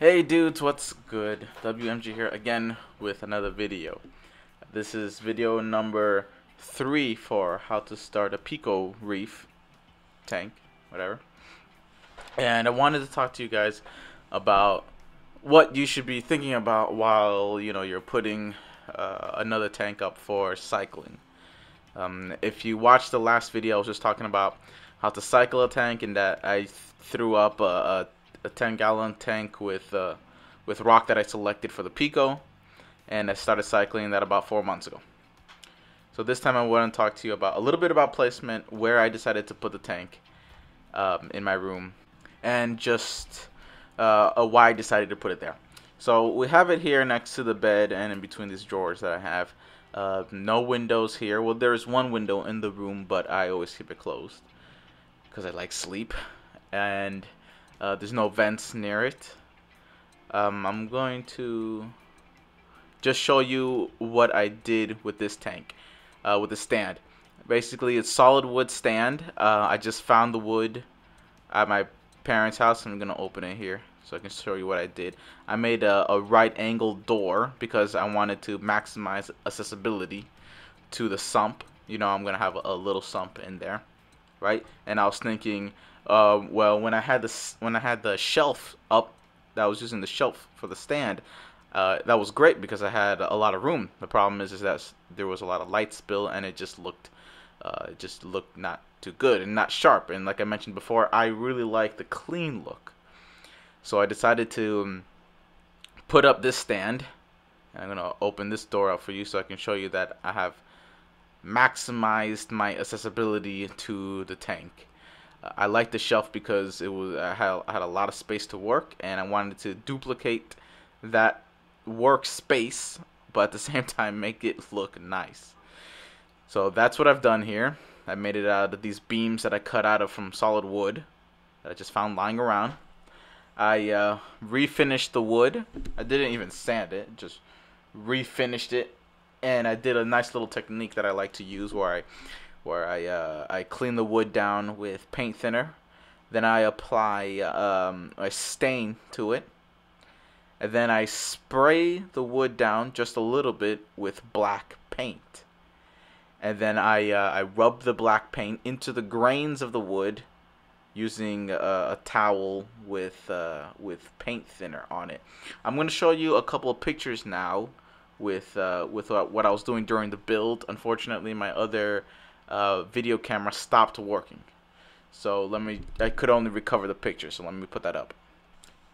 Hey dudes, what's good? WMG here again with another video. This is video number three for how to start a Pico Reef tank, whatever. And I wanted to talk to you guys about what you should be thinking about while you know you're putting uh, another tank up for cycling. Um, if you watched the last video, I was just talking about how to cycle a tank and that I threw up a, a a 10 gallon tank with uh, with rock that I selected for the Pico, and I started cycling that about four months ago. So this time I want to talk to you about a little bit about placement, where I decided to put the tank um, in my room, and just uh, why I decided to put it there. So we have it here next to the bed and in between these drawers that I have. Uh, no windows here. Well, there is one window in the room, but I always keep it closed because I like sleep. And uh, there's no vents near it. Um, I'm going to just show you what I did with this tank, uh, with the stand. Basically, it's solid wood stand. Uh, I just found the wood at my parents' house. I'm gonna open it here so I can show you what I did. I made a, a right angle door because I wanted to maximize accessibility to the sump. You know, I'm gonna have a, a little sump in there, right? And I was thinking uh, well, when I had this, when I had the shelf up, that I was using the shelf for the stand. Uh, that was great because I had a lot of room. The problem is, is that there was a lot of light spill, and it just looked, uh, just looked not too good and not sharp. And like I mentioned before, I really like the clean look. So I decided to um, put up this stand. I'm gonna open this door up for you so I can show you that I have maximized my accessibility to the tank. I liked the shelf because it was I had, I had a lot of space to work and I wanted to duplicate that workspace but at the same time make it look nice. So that's what I've done here. I made it out of these beams that I cut out of from solid wood that I just found lying around. I uh, refinished the wood. I didn't even sand it, just refinished it. And I did a nice little technique that I like to use where I where I uh, I clean the wood down with paint thinner. Then I apply um, a stain to it. And then I spray the wood down just a little bit with black paint. And then I, uh, I rub the black paint into the grains of the wood using a, a towel with, uh, with paint thinner on it. I'm going to show you a couple of pictures now with, uh, with what I was doing during the build. Unfortunately, my other uh, video camera stopped working. So let me, I could only recover the picture, so let me put that up.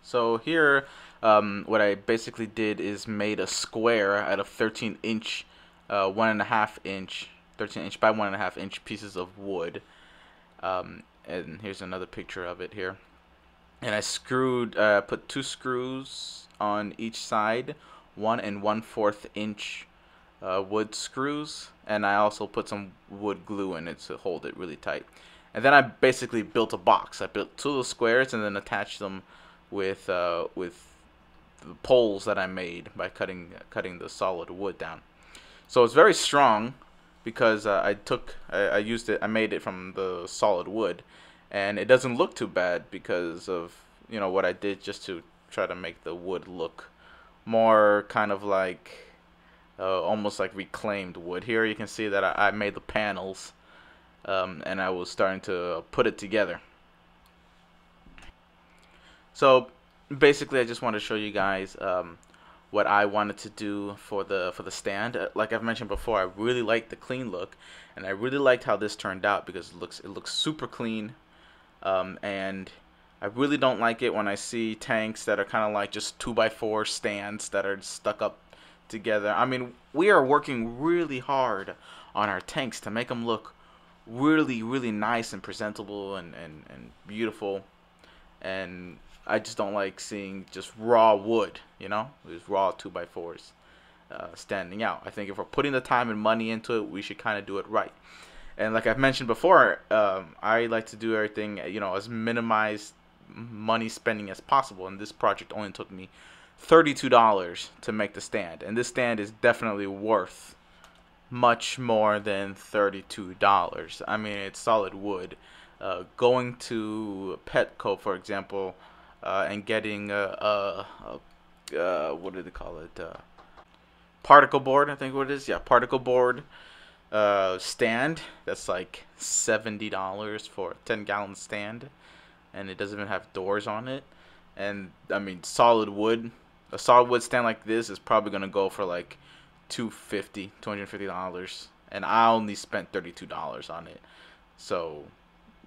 So here, um, what I basically did is made a square out of 13 inch, uh, one and a half inch, 13 inch by one and a half inch pieces of wood. Um, and here's another picture of it here. And I screwed, uh, put two screws on each side, one and one fourth inch uh, wood screws and I also put some wood glue in it to hold it really tight. And then I basically built a box. I built two little squares and then attached them with uh, with the poles that I made by cutting cutting the solid wood down. So it's very strong because uh, I took I, I used it I made it from the solid wood, and it doesn't look too bad because of you know what I did just to try to make the wood look more kind of like uh, almost like reclaimed wood. Here you can see that I, I made the panels um, and I was starting to put it together. So basically I just want to show you guys um, what I wanted to do for the for the stand. Uh, like I've mentioned before, I really like the clean look and I really liked how this turned out because it looks it looks super clean um, and I really don't like it when I see tanks that are kind of like just 2x4 stands that are stuck up together. I mean, we are working really hard on our tanks to make them look really, really nice and presentable and, and, and beautiful. And I just don't like seeing just raw wood, you know, these raw 2x4s uh, standing out. I think if we're putting the time and money into it, we should kind of do it right. And like I've mentioned before, um, I like to do everything, you know, as minimized money spending as possible. And this project only took me $32 to make the stand. And this stand is definitely worth much more than $32. I mean, it's solid wood. Uh, going to Petco, for example, uh, and getting a, a, a what do they call it? Uh, particle board, I think what it is. Yeah, particle board uh, stand. That's like seventy dollars for a ten gallon stand, and it doesn't even have doors on it. And I mean, solid wood. A solid wood stand like this is probably gonna go for like 250 250 dollars and i only spent 32 dollars on it so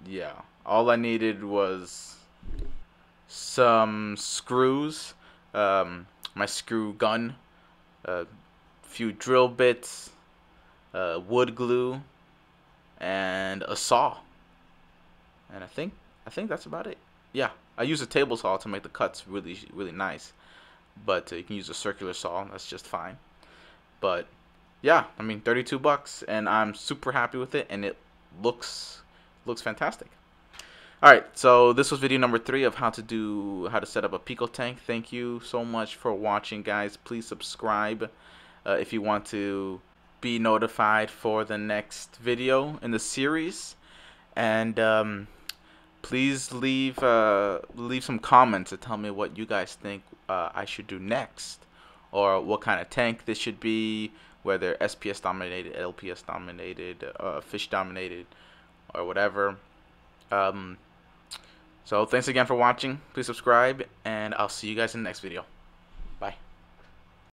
yeah all i needed was some screws um, my screw gun a few drill bits uh, wood glue and a saw and i think i think that's about it yeah i use a table saw to make the cuts really really nice but uh, you can use a circular saw that's just fine but yeah, I mean, 32 bucks, and I'm super happy with it, and it looks looks fantastic. All right, so this was video number three of how to do how to set up a Pico tank. Thank you so much for watching, guys. Please subscribe uh, if you want to be notified for the next video in the series, and um, please leave uh, leave some comments to tell me what you guys think uh, I should do next or what kind of tank this should be, whether SPS dominated, LPS dominated, uh, fish dominated, or whatever. Um, so thanks again for watching. Please subscribe, and I'll see you guys in the next video.